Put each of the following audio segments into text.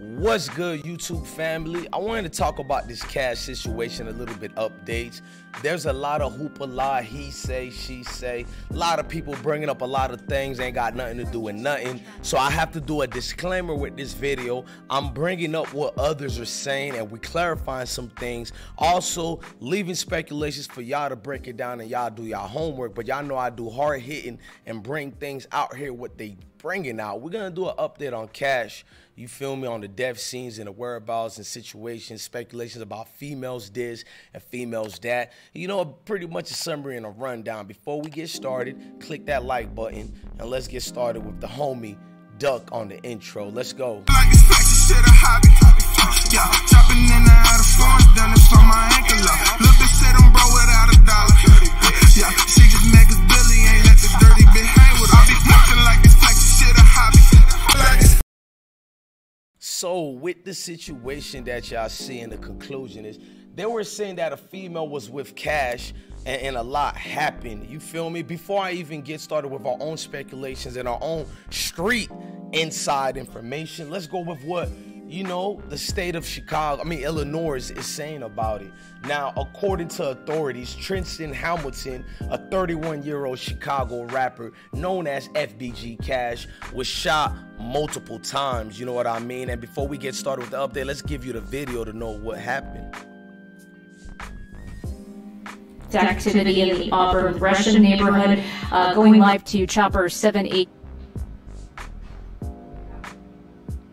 What's good, YouTube family? I wanted to talk about this cash situation a little bit. Updates. There's a lot of hoopla, he say, she say. A lot of people bringing up a lot of things ain't got nothing to do with nothing. So I have to do a disclaimer with this video. I'm bringing up what others are saying and we clarifying some things. Also, leaving speculations for y'all to break it down and y'all do y'all homework. But y'all know I do hard hitting and bring things out here what they bringing out. We're gonna do an update on Cash. You feel me on the death scenes and the whereabouts and situations, speculations about females this and females that. You know, pretty much a summary and a rundown. Before we get started, click that like button and let's get started with the homie Duck on the intro. Let's go. So, with the situation that y'all see, and the conclusion is they were saying that a female was with Cash and, and, a lot happened. You feel me? Before I even get started with our own speculations and our own street inside information, let's go with what you know, the state of Chicago, I mean, Illinois is, saying about it. Now, according to authorities, Tristan Hamilton, a 31 year old Chicago rapper known as FBG Cash, was shot multiple times. You know what I mean? And before we get started with the update, let's give you the video to know what happened. Activity in the Auburn Gresham neighborhood, uh, going live to Chopper 78.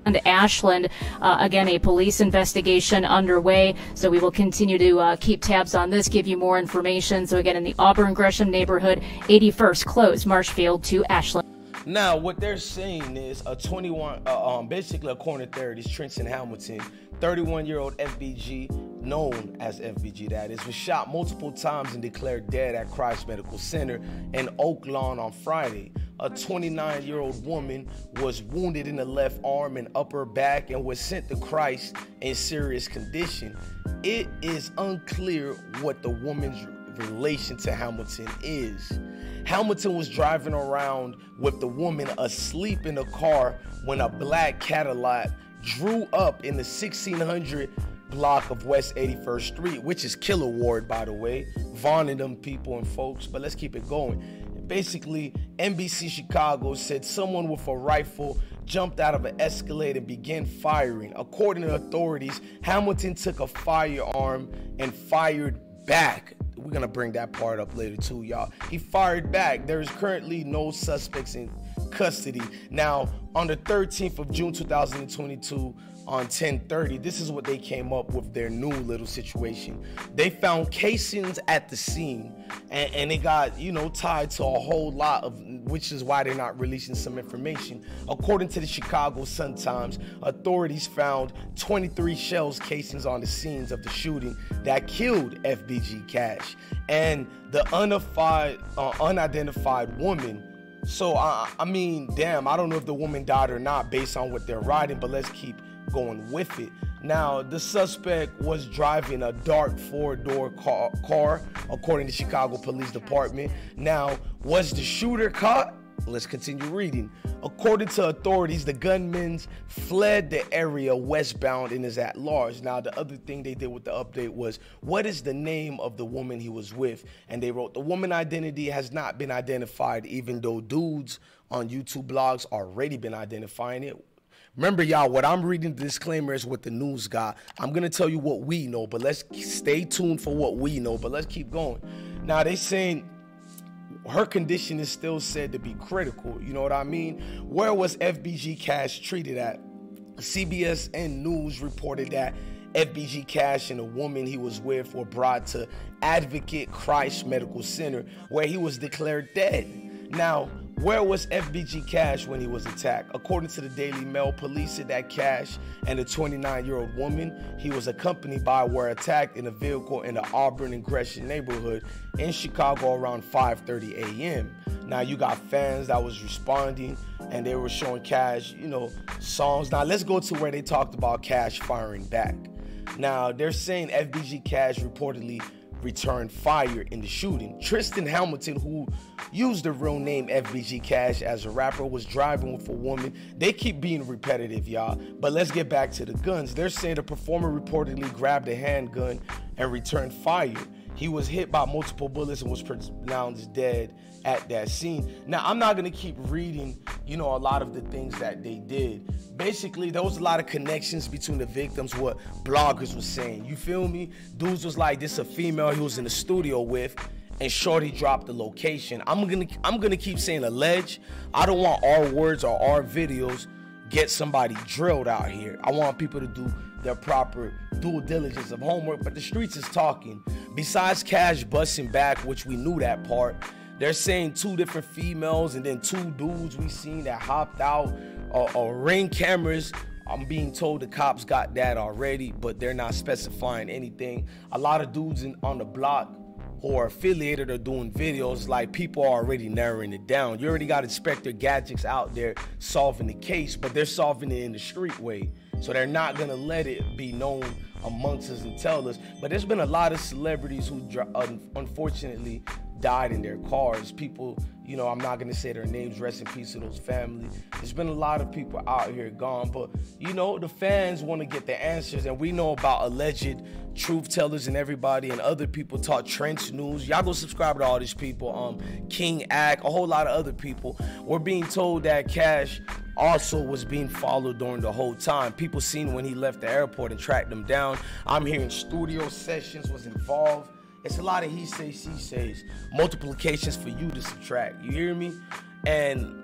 And Ashland. Uh, again, a police investigation underway, so we will continue to uh, keep tabs on this, give you more information. So again, in the Auburn Gresham neighborhood, 81st closed Marshfield to Ashland. Now, what they're saying is a 21, uh, um, basically according to authorities, Tristan Hamilton, 31 year old FBG, known as FBG that is, was shot multiple times and declared dead at Christ Medical Center in Oak Lawn on Friday a 29 year old woman was wounded in the left arm and upper back and was sent to Christ in serious condition. It is unclear what the woman's relation to Hamilton is. Hamilton was driving around with the woman asleep in the car when a black Cadillac drew up in the 1600 block of West 81st Street, which is Killer Ward, by the way, vaunting them people and folks. But let's keep it going basically NBC Chicago said someone with a rifle jumped out of an Escalade and began firing. According to authorities, Hamilton took a firearm and fired back. We're gonna bring that part up later too, y'all. He fired back. There is currently no suspects in custody. Now, on the 13th of June 2022, on 1030 this is what they came up with their new little situation they found casings at the scene and, and it got you know tied to a whole lot of which is why they're not releasing some information according to the chicago sun times authorities found 23 shells casings on the scenes of the shooting that killed fbg cash and the unidentified, uh, unidentified woman so I, I mean, damn, I don't know if the woman died or not based on what they're writing, but let's keep going with it. Now, the suspect was driving a dark four-door car, car, according to Chicago Police Department. Now, was the shooter caught? Let's continue reading. According to authorities, the gunman fled the area westbound and is at large. Now, the other thing they did with the update was, what is the name of the woman he was with? And they wrote, the woman identity has not been identified, even though dudes on YouTube blogs already been identifying it. Remember, y'all, what I'm reading the disclaimer is what the news got. I'm gonna tell you what we know, but let's stay tuned for what we know. But let's keep going. Now they saying her condition is still said to be critical. You know what I mean? Where was FBG Cash treated at? CBS and News reported that FBG Cash and the woman he was with were brought to Advocate Christ Medical Center, where he was declared dead. Now, where was FBG Cash when he was attacked? According to the Daily Mail, police said that Cash and the 29 year old woman he was accompanied by were attacked in a vehicle in the Auburn and Gresham neighborhood in Chicago around 5:30 a.m. Now you got fans that was responding and they were showing Cash, you know, songs. Now let's go to where they talked about Cash firing back. Now they're saying FBG Cash reportedly returned fire in the shooting. Tristan Hamilton, who used the real name FBG Cash as a rapper, was driving with a woman. They keep being repetitive, y'all. But let's get back to the guns. They're saying the performer reportedly grabbed a handgun and returned fire. He was hit by multiple bullets and was pronounced dead at that scene. Now, I'm not gonna keep reading, you know, a lot of the things that they did. Basically, there was a lot of connections between the victims, what bloggers was saying. You feel me? Dudes was like, this a female he was in the studio with, and Shorty dropped the location. I'm gonna I'm gonna keep saying allege. I don't want our words or our videos get somebody drilled out here. I want people to do their proper due diligence of homework, but the streets is talking. Besides Cash busting back, which we knew that part, they're saying two different females and then two dudes we seen that hopped out or, or ring cameras. I'm being told the cops got that already, but they're not specifying anything. A lot of dudes in, on the block who are affiliated are doing videos, like people are already narrowing it down. You already got Inspector Gadgets out there solving the case, but they're solving it in the street way. So they're not gonna let it be known amongst us and tell us. But there's been a lot of celebrities who unfortunately died in their cars. People, you know, I'm not gonna say their names, rest in peace to those families. There's been a lot of people out here gone, but you know, the fans wanna get the answers, and we know about alleged truth tellers and everybody and other people talk trench news. Y'all go subscribe to all these people, um, King Ack, a whole lot of other people. We're being told that Cash also was being followed during the whole time. People seen when he left the airport and tracked him down. I'm hearing studio sessions was involved. It's a lot of he says, she says, multiplications for you to subtract. You hear me? And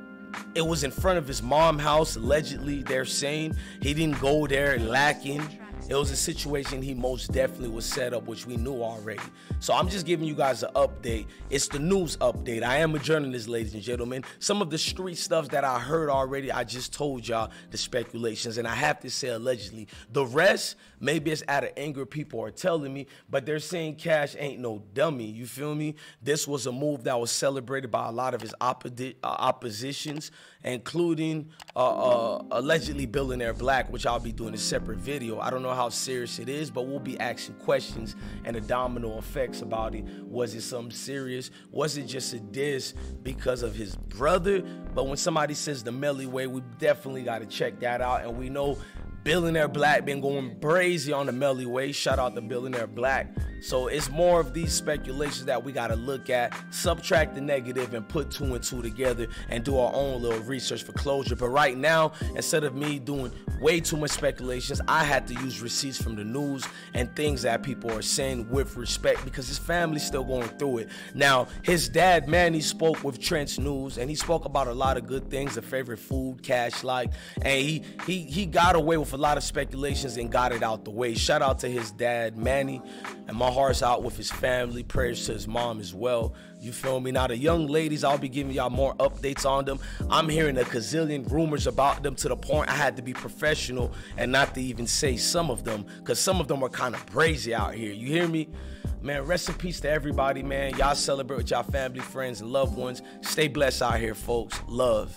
it was in front of his mom house, allegedly, they're saying. He didn't go there lacking. It was a situation he most definitely was set up, which we knew already. So I'm just giving you guys an update. It's the news update. I am a journalist, ladies and gentlemen. Some of the street stuff that I heard already, I just told y'all the speculations, and I have to say allegedly. The rest, maybe it's out of anger people are telling me, but they're saying Cash ain't no dummy. You feel me? This was a move that was celebrated by a lot of his opposi- uh, oppositions, including uh, uh, allegedly Billionaire Black, which I'll be doing a separate video. I don't know how serious it is, but we'll be asking questions and the domino effects about it. Was it something serious? Was it just a diss because of his brother? But when somebody says the Melly way, we definitely got to check that out. And we know Billionaire Black been going crazy on the Melly Way. Shout out to Billionaire Black. So it's more of these speculations that we got to look at, subtract the negative, and put two and two together and do our own little research for closure. But right now, instead of me doing way too much speculations, I had to use receipts from the news and things that people are saying with respect because his family's still going through it. Now, his dad, Manny, spoke with Trench News and he spoke about a lot of good things, the favorite food, cash like, and he he he got away with a lot of speculations and got it out the way. Shout out to his dad, Manny, and my heart's out with his family. Prayers to his mom as well. You feel me? Now, the young ladies, I'll be giving y'all more updates on them. I'm hearing a gazillion rumors about them to the point I had to be professional and not to even say some of them because some of them are kind of crazy out here. You hear me? Man, rest in peace to everybody, man. Y'all celebrate with y'all family, friends, and loved ones. Stay blessed out here, folks. Love.